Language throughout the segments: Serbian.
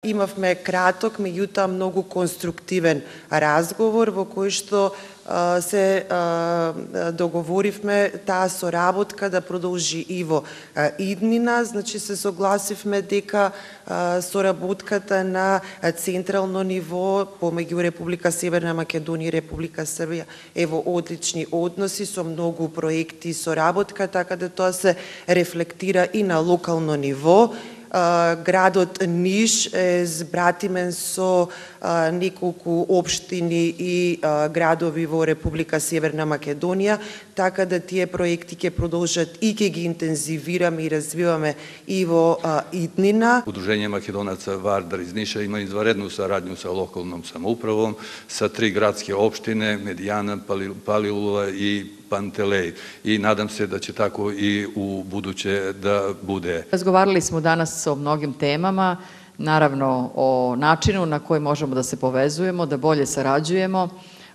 Имавме краток, меѓутоа многу конструктивен разговор во кој што се договоривме таа соработка да продолжи и во иднина, значи се согласивме дека соработката на централно ниво помеѓу Република Северна Македонија и Република Србија е во одлични односи со многу проекти и соработка, така да тоа се рефлектира и на локално ниво градот Ниш е збратимен со неколку општини и градови во Република Северна Македонија, така да тие проекти ќе продолжат и ќе ги интензивираме и развиваме и во иднина. Udruženje Makedonaca Vardar iz Niša ima izvarednu saradnju со локалном самоуправом, со три градски opštine, Медијана, Палилула и Pantelej i nadam se da će tako i u buduće da bude. Razgovarali smo danas o mnogim temama, naravno o načinu na koji možemo da se povezujemo, da bolje sarađujemo.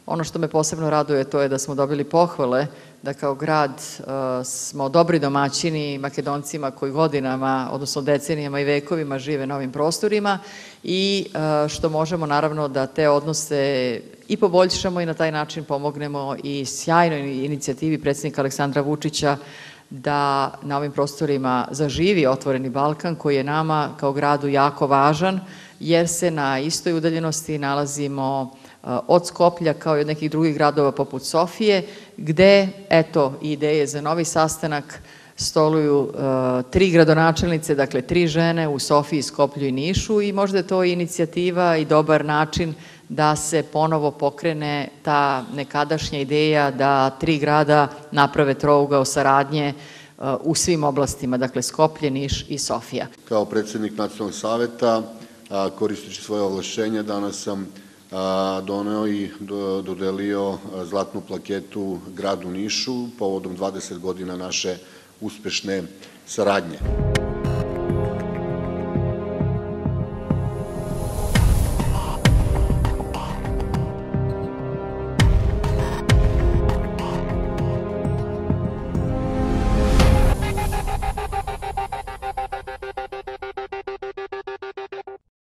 Ono što me posebno raduje to je da smo dobili pohvale da kao grad uh, smo dobri domaćini makedoncima koji godinama, odnosno decenijama i vekovima žive na ovim prostorima i uh, što možemo naravno da te odnose i poboljšamo i na taj način pomognemo i sjajnoj inicijativi predsednika Aleksandra Vučića da na ovim prostorima zaživi Otvoreni Balkan koji je nama kao gradu jako važan jer se na istoj udaljenosti nalazimo od Skoplja kao i od nekih drugih gradova poput Sofije, gde, eto, ideje za novi sastanak stoluju uh, tri gradonačelnice, dakle tri žene u Sofiji, Skoplju i Nišu i možda je to inicijativa i dobar način da se ponovo pokrene ta nekadašnja ideja da tri grada naprave trougao saradnje uh, u svim oblastima, dakle Skoplje, Niš i Sofija. Kao predsednik nacionalnog saveta, koristeći svoje ovlašćenje, danas sam doneo i dodelio zlatnu plaketu gradu Nišu povodom 20 godina naše uspešne saradnje.